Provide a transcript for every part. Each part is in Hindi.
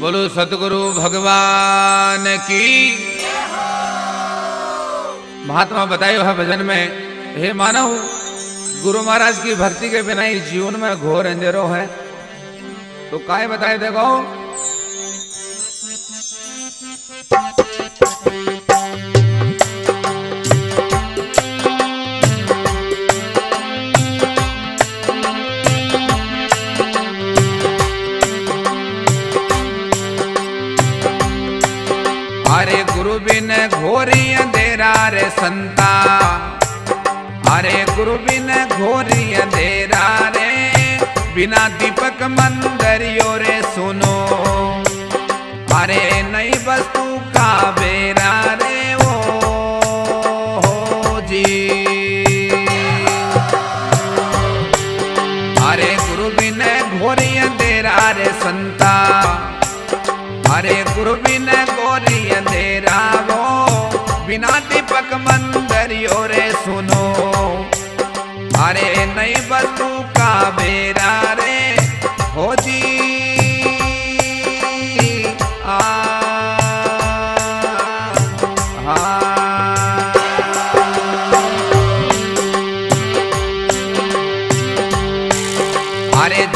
बोलो सतगुरु भगवान की। महात्मा बतायो है भजन में, हे मानव, गुरु महाराज की भक्ति के बिना इस जीवन में घोर अंधेरो है। तो काय बताए देखो। अंधेरा संता। अरे गुरु बिन घोरी अंधेरा रे, बिना दीपक मंदरियो रे सुनो। अरे नई वस्तु का बेरा रे, ओ हो जी। अरे गुरु बिन घोरी अंधेरा रे संता। अरे गुरु बिन गोरी मंदरियो रे सुनो। अरे नई वस्तु का बेरा रे, हो जी।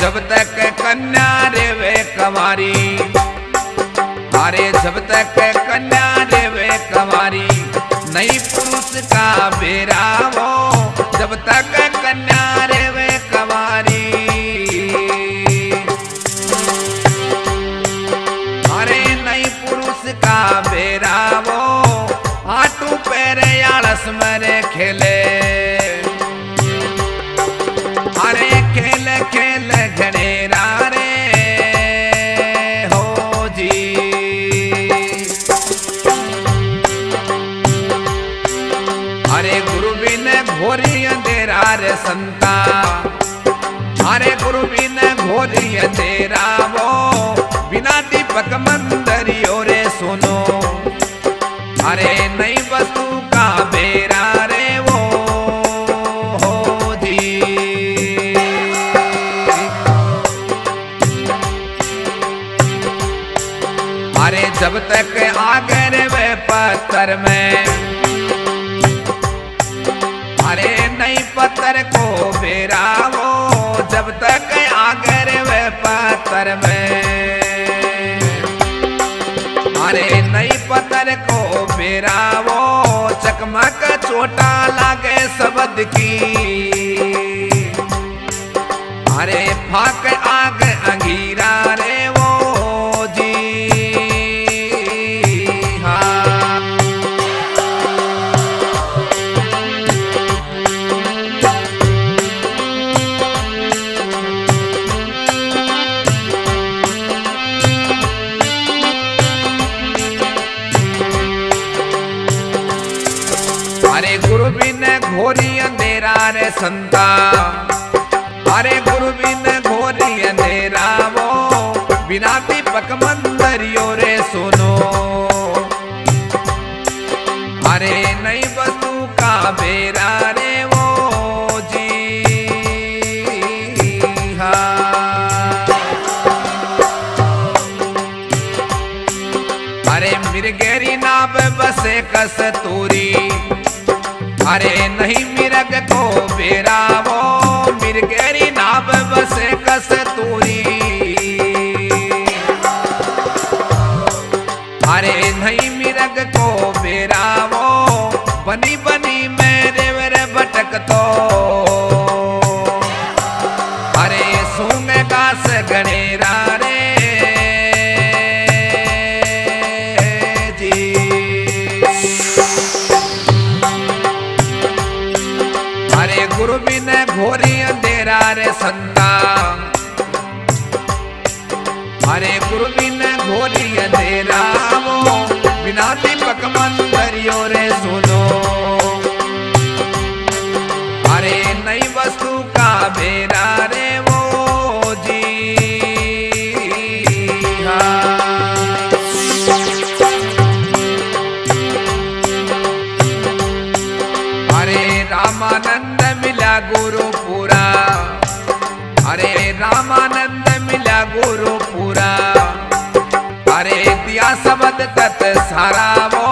जब तक कन्या रे वे कवारी, अरे जब तक कन्या रे वे कवारी। नई पुरुष का बेरा वो, जब तक कन्या रे वे कवारी। अरे नई पुरुष का बेरा वो आटू पैरे आलस मरे खेले। अरे अंधेरा रे संता, अरे गुरु बिन घोरी तेरा वो, बिना दीपक मंदरियो रे सुनो। अरे नई वस्तु का बेरा रे वो, हो जी। अरे जब तक आगे रे वे पत्थर में अरे नई पत्थर को मेरा वो चकमक छोटा लागे शब्द की। अरे फाक आग अंगीरा बिन घोरी अंधेरा रे संता। अरे गुरु बिन घोरी अंधेरा वो, बिना दीपक मंदरियो रे सुनो। अरे नहीं वस्तु का बेरा रे वो, जी। हाँ। अरे मिर्गेरी नाव बसे कस्तूरी अरे नहीं मिरग को बेरा वो मिर्गेरी नाव बसे कस्तूरी अरे नहीं मिरग को बेरा वो बनी बनी मेरे मेरे भटक तो। अरे सूंग गास गणेरा गुरु बिन घोरी अंधेरा रे संता। हरे गुरु बिन घोरी अंधेरा वो, बिना दीपक मंदरियो रे सुनो। अरे नई वस्तु का बेरा रामानंद मिला गुरु पूरा अरे दिया शब्द कत सारा वो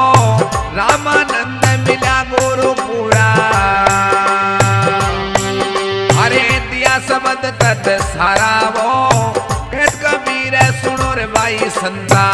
रामानंद मिला गुरु पूरा अरे दिया शब्द कत सारा वो कबीर सुनो रे भाई संता